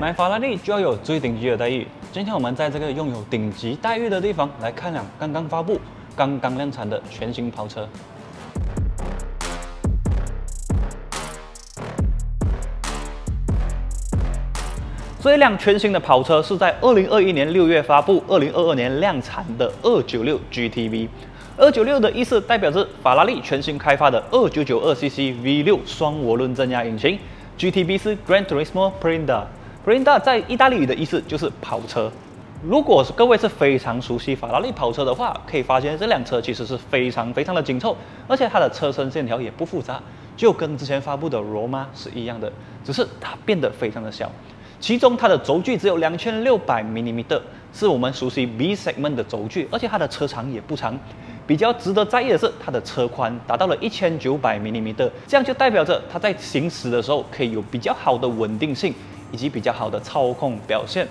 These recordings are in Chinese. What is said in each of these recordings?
买法拉利就要有最顶级的待遇。今天我们在这个拥有顶级待遇的地方来看辆刚刚发布、刚刚量产的全新跑车。这一辆全新的跑车是在二零二一年六月发布、二零二二年量产的二九六 GTV。二九六的意思代表着法拉利全新开发的二九九二 CC V 六双涡轮增压引擎。GTB 是 Gran Turismo Prenda。Prenda 在意大利语的意思就是跑车。如果各位是非常熟悉法拉利跑车的话，可以发现这辆车其实是非常非常的紧凑，而且它的车身线条也不复杂，就跟之前发布的 Roma 是一样的，只是它变得非常的小。其中它的轴距只有两千六百 mm，是我们熟悉 B segment 的轴距，而且它的车长也不长。比较值得在意的是，它的车宽达到了一千九百 mm，这样就代表着它在行驶的时候可以有比较好的稳定性。以及比较好的操控表现。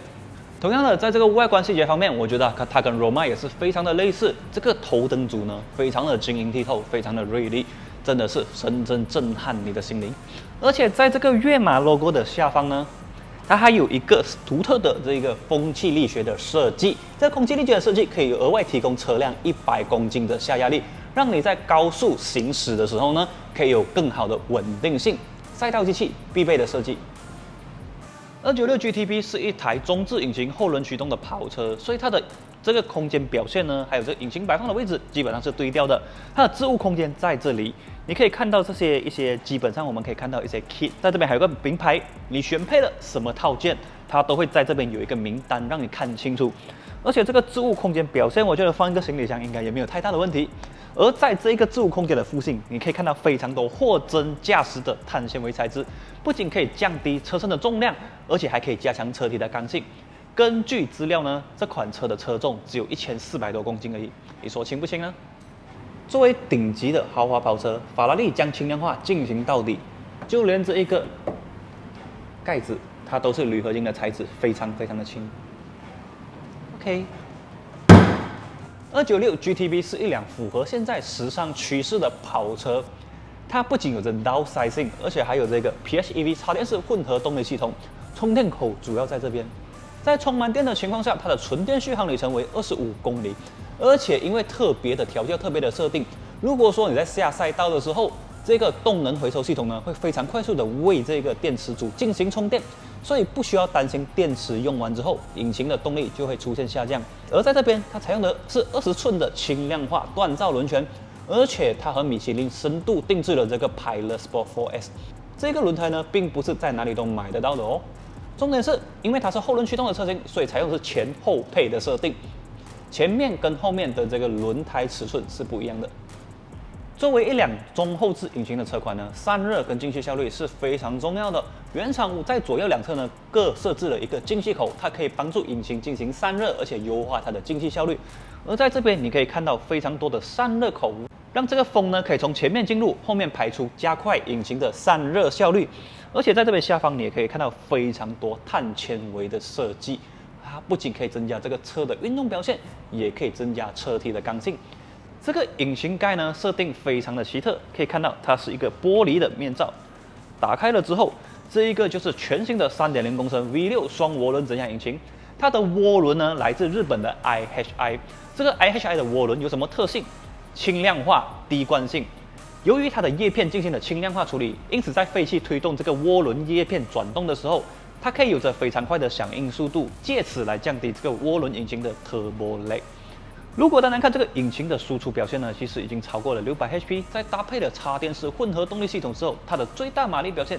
同样的，在这个外观细节方面，我觉得它跟 Roma 也是非常的类似。这个头灯组呢，非常的晶莹剔透，非常的锐利，真的是深深震撼你的心灵。而且在这个跃马 logo 的下方呢，它还有一个独特的这个风气力学的设计。这个空气力学的设计可以额外提供车辆一百公斤的下压力，让你在高速行驶的时候呢，可以有更好的稳定性。赛道机器必备的设计。二九六 GTB 是一台中置引擎后轮驱动的跑车，所以它的这个空间表现呢，还有这引擎摆放的位置，基本上是对调的。它的置物空间在这里，你可以看到这些一些，基本上我们可以看到一些 kit，在这边还有个名牌，你选配了什么套件，它都会在这边有一个名单让你看清楚。而且这个置物空间表现，我觉得放一个行李箱应该也没有太大的问题。而在这一个置物空间的附近，你可以看到非常多货真价实的碳纤维材质，不仅可以降低车身的重量，而且还可以加强车体的刚性。根据资料呢，这款车的车重只有一千四百多公斤而已，你说轻不轻呢？作为顶级的豪华跑车，法拉利将轻量化进行到底，就连这一个盖子，它都是铝合金的材质，非常非常的轻。OK。二九六 GTB 是一辆符合现在时尚趋势的跑车，它不仅有着 downsizing，而且还有这个 PHEV 插电式混合动力系统，充电口主要在这边。在充满电的情况下，它的纯电续航里程为二十五公里，而且因为特别的调教、特别的设定，如果说你在下赛道的时候，这个动能回收系统呢，会非常快速的为这个电池组进行充电。所以不需要担心电池用完之后，引擎的动力就会出现下降。而在这边，它采用的是二十寸的轻量化锻造轮圈，而且它和米其林深度定制了这个 Pilot Sport 4S。这个轮胎呢，并不是在哪里都买得到的哦。重点是因为它是后轮驱动的车型，所以采用的是前后配的设定，前面跟后面的这个轮胎尺寸是不一样的。作为一辆中后置引擎的车款呢，散热跟进气效率是非常重要的。原厂在左右两侧呢各设置了一个进气口，它可以帮助引擎进行散热，而且优化它的进气效率。而在这边你可以看到非常多的散热口，让这个风呢可以从前面进入，后面排出，加快引擎的散热效率。而且在这边下方你也可以看到非常多碳纤维的设计，它不仅可以增加这个车的运动表现，也可以增加车体的刚性。这个引擎盖呢，设定非常的奇特，可以看到它是一个玻璃的面罩，打开了之后，这一个就是全新的3.0公升 V6 双涡轮增压引擎，它的涡轮呢来自日本的 IHI，这个 IHI 的涡轮有什么特性？轻量化、低惯性。由于它的叶片进行了轻量化处理，因此在废气推动这个涡轮叶片转动的时候，它可以有着非常快的响应速度，借此来降低这个涡轮引擎的 turbo lag。如果单单看这个引擎的输出表现呢，其实已经超过了六百 HP，在搭配了插电式混合动力系统之后，它的最大马力表现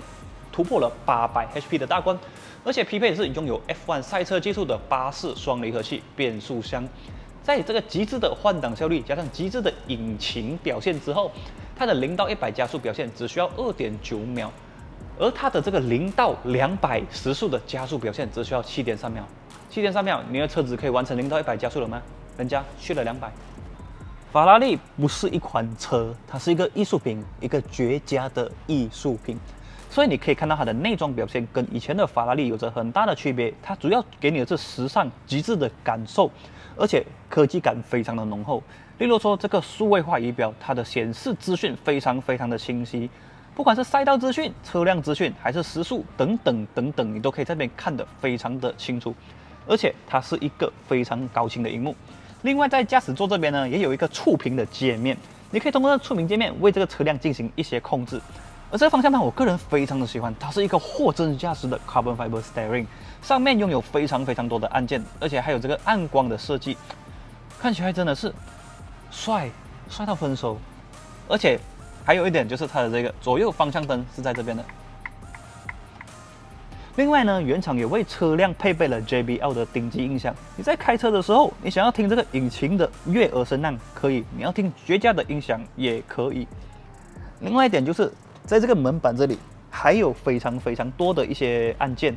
突破了八百 HP 的大关，而且匹配的是拥有 F1 赛车技术的八式双离合器变速箱，在这个极致的换挡效率加上极致的引擎表现之后，它的零到一百加速表现只需要二点九秒，而它的这个零到两百时速的加速表现只需要七点三秒，七点三秒，你的车子可以完成零到一百加速了吗？人家去了两百。法拉利不是一款车，它是一个艺术品，一个绝佳的艺术品。所以你可以看到它的内装表现跟以前的法拉利有着很大的区别。它主要给你的是时尚极致的感受，而且科技感非常的浓厚。例如说这个数位化仪表，它的显示资讯非常非常的清晰。不管是赛道资讯、车辆资讯，还是时速等等等等，你都可以在这边看得非常的清楚。而且它是一个非常高清的荧幕。另外，在驾驶座这边呢，也有一个触屏的界面，你可以通过这触屏界面为这个车辆进行一些控制。而这个方向盘，我个人非常的喜欢，它是一个货真价实的 carbon fiber steering，上面拥有非常非常多的按键，而且还有这个暗光的设计，看起来真的是帅帅到分手。而且还有一点就是它的这个左右方向灯是在这边的。另外呢，原厂也为车辆配备了 JBL 的顶级音响。你在开车的时候，你想要听这个引擎的悦耳声浪可以；你要听绝佳的音响也可以。另外一点就是，在这个门板这里还有非常非常多的一些按键，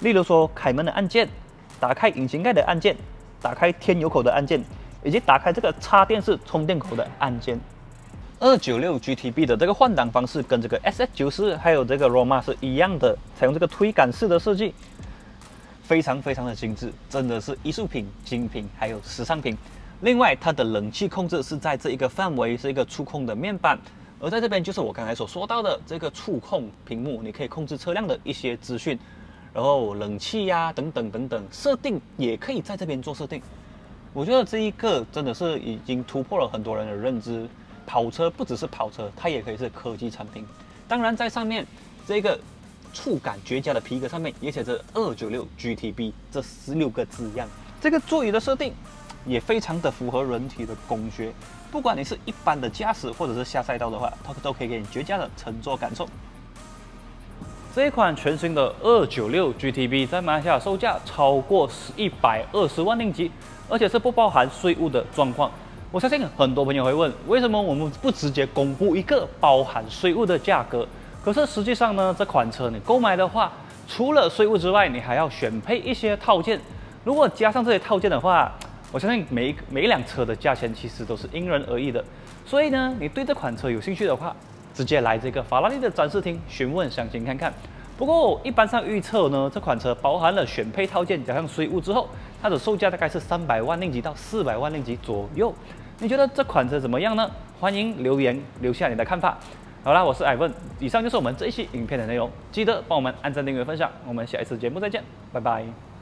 例如说开门的按键、打开引擎盖的按键、打开天油口的按键，以及打开这个插电式充电口的按键。二九六 GTB 的这个换挡方式跟这个 SS 九四还有这个 Roma 是一样的，采用这个推杆式的设计，非常非常的精致，真的是艺术品、精品还有时尚品。另外，它的冷气控制是在这一个范围，是一个触控的面板，而在这边就是我刚才所说到的这个触控屏幕，你可以控制车辆的一些资讯，然后冷气呀等等等等设定也可以在这边做设定。我觉得这一个真的是已经突破了很多人的认知。跑车不只是跑车，它也可以是科技产品。当然，在上面这个触感绝佳的皮革上面也写着二九六 GTB 这十六个字样。这个座椅的设定也非常的符合人体的工学，不管你是一般的驾驶或者是下赛道的话，它都可以给你绝佳的乘坐感受。这一款全新的二九六 GTB 在马来西亚售价超过一百二十万令吉，而且是不包含税务的状况。我相信很多朋友会问，为什么我们不直接公布一个包含税务的价格？可是实际上呢，这款车你购买的话，除了税务之外，你还要选配一些套件。如果加上这些套件的话，我相信每一每一辆车的价钱其实都是因人而异的。所以呢，你对这款车有兴趣的话，直接来这个法拉利的展示厅询问详情看看。不过一般上预测呢，这款车包含了选配套件加上税务之后。它的售价大概是三百万令吉到四百万令吉左右，你觉得这款车怎么样呢？欢迎留言留下你的看法。好啦，我是艾文，以上就是我们这一期影片的内容，记得帮我们按赞、订阅、分享，我们下一次节目再见，拜拜。